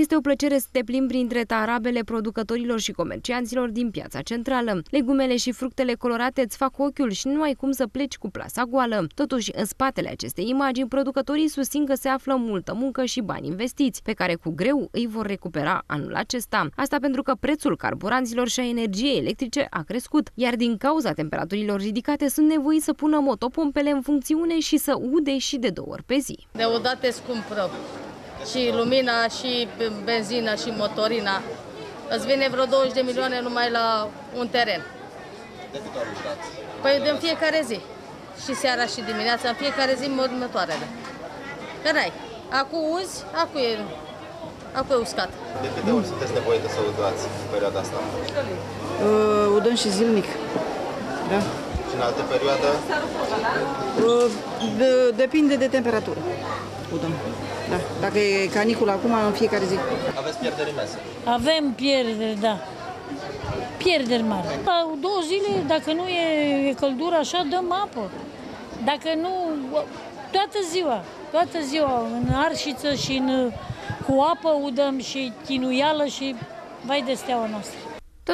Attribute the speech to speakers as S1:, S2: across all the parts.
S1: Este o plăcere să te plimbi printre tarabele producătorilor și comercianților din piața centrală. Legumele și fructele colorate îți fac ochiul și nu ai cum să pleci cu plasa goală. Totuși, în spatele acestei imagini, producătorii susțin că se află multă muncă și bani investiți, pe care cu greu îi vor recupera anul acesta. Asta pentru că prețul carburanților și a energiei electrice a crescut, iar din cauza temperaturilor ridicate sunt nevoiți să pună motopompele în funcțiune și să ude și de două ori pe zi.
S2: Deodată scump rău și lumina, și benzina, și motorina. Îți vine vreo 20 de milioane numai la un teren.
S3: De câte ori ușați?
S2: Păi de fiecare zi. Și seara și dimineața, în fiecare zi următoarele. Că n-ai. Acu uzi, acu e, acu e uscat.
S3: De câte ori sunteți nevoite să udați în perioada asta?
S4: Uh, udăm și zilnic. Da.
S3: Și în alte perioadă?
S4: Uh, de, depinde de temperatură. Udăm. Da. Dacă e canicul acum, în fiecare zi.
S3: Aveți pierderi imense.
S5: Avem pierderi, da. Pierderi mari. La două zile, dacă nu e, e căldură așa, dăm apă. Dacă nu, toată ziua, toată ziua, în arșiță și în, cu apă udăm și chinuială și vai de steaua noastră.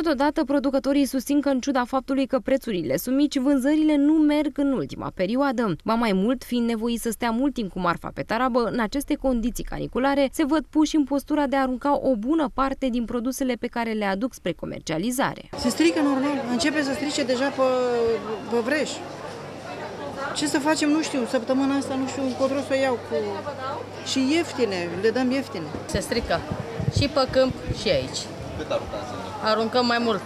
S1: Totodată, producătorii susțin că, în ciuda faptului că prețurile sunt mici, vânzările nu merg în ultima perioadă. Ba mai mult, fiind nevoiți să stea mult timp cu marfa pe tarabă, în aceste condiții caniculare, se văd puși în postura de a arunca o bună parte din produsele pe care le aduc spre comercializare.
S4: Se strică normal. Începe să strice deja pe, pe vreș. Ce să facem, nu știu, săptămâna asta nu știu încotro să o iau cu... Și ieftine, le dăm ieftine.
S2: Se strică și pe câmp și aici.
S3: Cât aruncați zilnic?
S2: Aruncăm mai mult.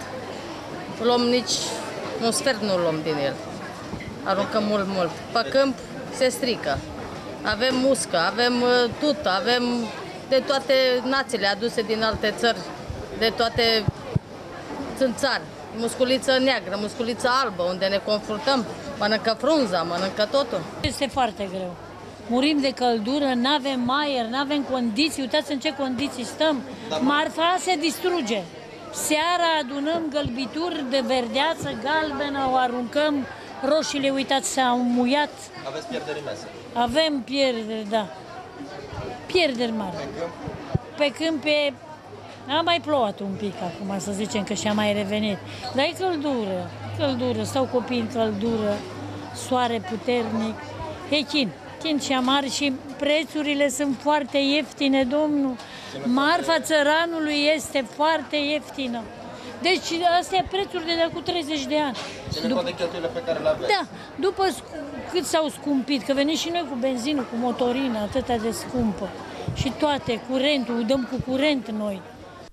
S2: Luăm nici un sfert nu luăm din el. Aruncăm mult, mult. Pe câmp se strică. Avem muscă, avem uh, tut, avem de toate națiile aduse din alte țări, de toate țânțari. Musculiță neagră, musculiță albă, unde ne confruntăm. Mănâncă frunza, mănâncă totul.
S5: Este foarte greu. Murim de căldură, nu avem aer, nu avem condiții, uitați în ce condiții stăm. Marfa se distruge. Seara adunăm gălbituri de verdeață, galbenă, o aruncăm, roșiile, uitați, s-au muiat.
S3: Aveți pierderi imense.
S5: Avem pierderi, da. Pierderi mari. Pe câmp e... A mai plouat un pic acum, să zicem că și-a mai revenit. Dar e căldură, căldură, stau copii în căldură, soare puternic. E chin, chin și amar și prețurile sunt foarte ieftine, domnul. Marfa țăranului este foarte ieftină. Deci astea e prețuri de cu 30 de ani.
S3: Ține cont de cheltuielile pe care le aveți.
S5: Da, după scu- cât s-au scumpit, că venim și noi cu benzină, cu motorină, atâta de scumpă. Și toate, curentul, dăm cu curent noi.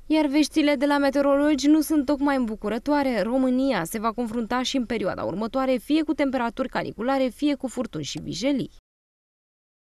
S1: Iar veștile de la meteorologi nu sunt tocmai îmbucurătoare. România se va confrunta și în perioada următoare fie cu temperaturi caniculare, fie cu furtuni și vijelii.